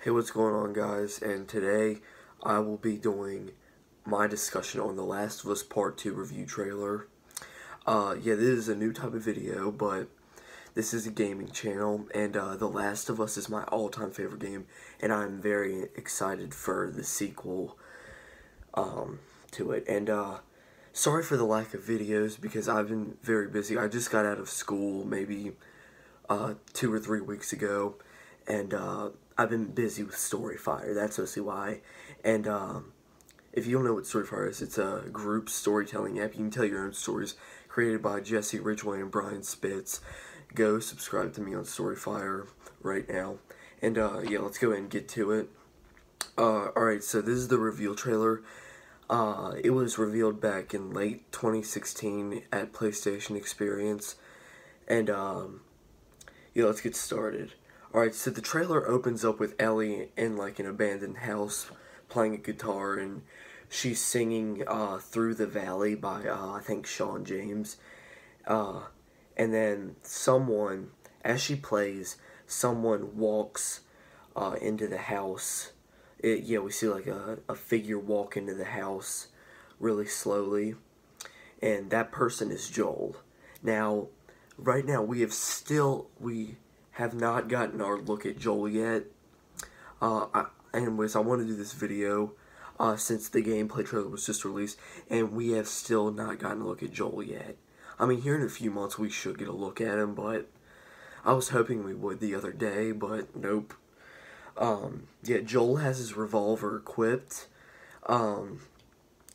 Hey, what's going on, guys? And today I will be doing my discussion on The Last of Us Part 2 review trailer. Uh, yeah, this is a new type of video, but this is a gaming channel, and uh, The Last of Us is my all-time favorite game, and I'm very excited for the sequel um, to it. And uh, sorry for the lack of videos, because I've been very busy. I just got out of school maybe uh, two or three weeks ago, and uh, I've been busy with Storyfire. That's mostly why. And um, if you don't know what Storyfire is, it's a group storytelling app. You can tell your own stories, created by Jesse Ridgway and Brian Spitz. Go subscribe to me on Storyfire right now. And uh, yeah, let's go ahead and get to it. Uh, Alright, so this is the reveal trailer. Uh, it was revealed back in late 2016 at PlayStation Experience. And um, yeah, let's get started. Alright, so the trailer opens up with Ellie in like an abandoned house playing a guitar and she's singing uh, Through the Valley by uh, I think Shawn James. Uh, and then someone, as she plays, someone walks uh, into the house. It, yeah, we see like a, a figure walk into the house really slowly. And that person is Joel. Now, right now we have still, we have not gotten our look at Joel yet. Uh, I, anyways, I want to do this video uh, since the gameplay trailer was just released, and we have still not gotten a look at Joel yet. I mean, here in a few months we should get a look at him, but I was hoping we would the other day, but nope. Um, yeah, Joel has his revolver equipped, um,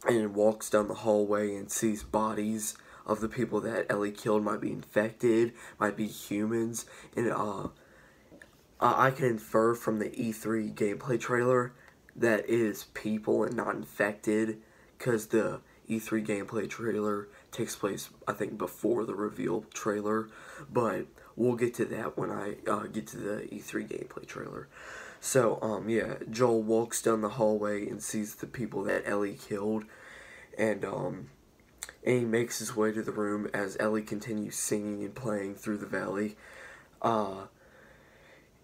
and walks down the hallway and sees bodies of the people that Ellie killed might be infected, might be humans, and uh, I can infer from the E3 gameplay trailer that it is people and not infected, because the E3 gameplay trailer takes place, I think, before the reveal trailer, but we'll get to that when I uh, get to the E3 gameplay trailer. So, um, yeah, Joel walks down the hallway and sees the people that Ellie killed, and, um, and he makes his way to the room as Ellie continues singing and playing through the valley. Uh,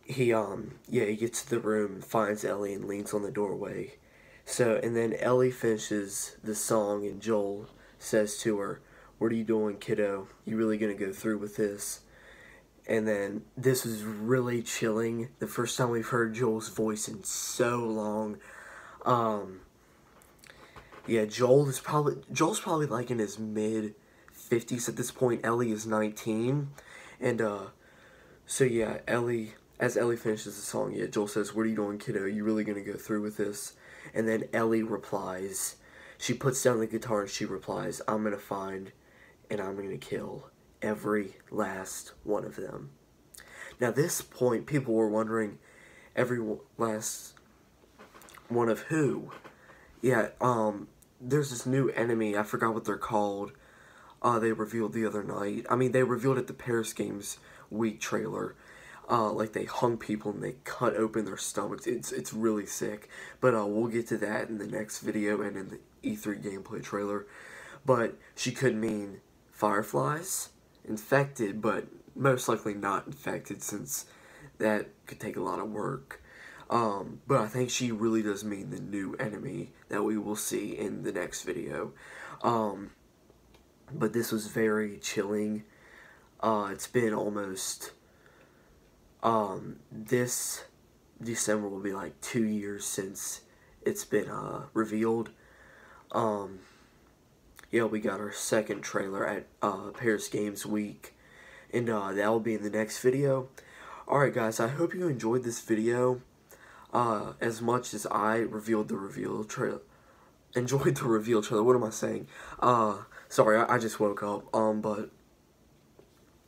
he, um, yeah, he gets to the room finds Ellie and leans on the doorway. So, and then Ellie finishes the song and Joel says to her, What are you doing, kiddo? You really gonna go through with this? And then this was really chilling. The first time we've heard Joel's voice in so long. Um, yeah, Joel is probably Joel's probably like in his mid 50s at this point. Ellie is 19, and uh, so yeah, Ellie. As Ellie finishes the song, yeah, Joel says, "What are you doing, kiddo? Are you really gonna go through with this?" And then Ellie replies. She puts down the guitar and she replies, "I'm gonna find, and I'm gonna kill every last one of them." Now, this point, people were wondering, every last one of who? Yeah, um, there's this new enemy, I forgot what they're called, uh, they revealed the other night. I mean, they revealed at the Paris Games week trailer. Uh, like they hung people and they cut open their stomachs. It's it's really sick. But uh, we'll get to that in the next video and in the E3 gameplay trailer. But she could mean fireflies, infected, but most likely not infected since that could take a lot of work. Um, but I think she really does mean the new enemy that we will see in the next video. Um, but this was very chilling. Uh, it's been almost, um, this December will be like two years since it's been, uh, revealed. Um, yeah, we got our second trailer at, uh, Paris Games Week, and, uh, that will be in the next video. Alright guys, I hope you enjoyed this video uh, as much as I revealed the reveal trailer, enjoyed the reveal trailer, what am I saying? Uh, sorry, I, I just woke up, um, but,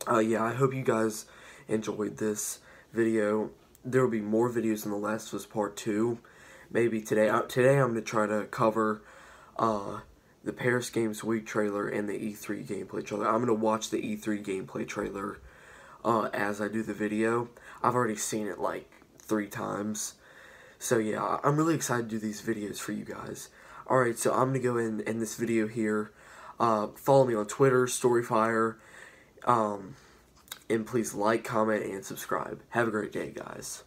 uh, yeah, I hope you guys enjoyed this video. There will be more videos in The Last Us Part 2, maybe today. Uh, today I'm going to try to cover, uh, the Paris Games Week trailer and the E3 gameplay trailer. I'm going to watch the E3 gameplay trailer, uh, as I do the video. I've already seen it, like, three times. So yeah, I'm really excited to do these videos for you guys. Alright, so I'm going to go in end this video here. Uh, follow me on Twitter, Storyfire, um, and please like, comment, and subscribe. Have a great day, guys.